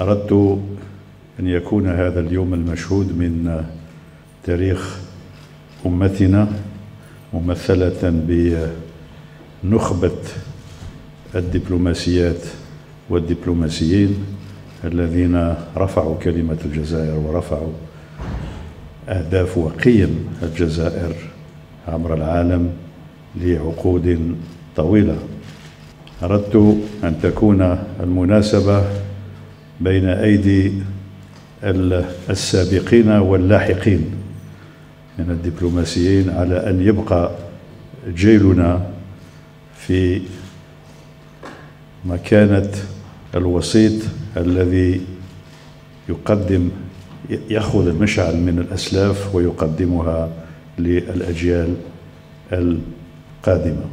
أردت أن يكون هذا اليوم المشهود من تاريخ أمتنا ممثلة بنخبة الدبلوماسيات والدبلوماسيين الذين رفعوا كلمة الجزائر ورفعوا أهداف وقيم الجزائر عبر العالم لعقود طويلة. أردت أن تكون المناسبة بين أيدي السابقين واللاحقين من الدبلوماسيين على أن يبقى جيلنا في مكانة الوسيط الذي يقدم يأخذ المشعل من الأسلاف ويقدمها للأجيال القادمة.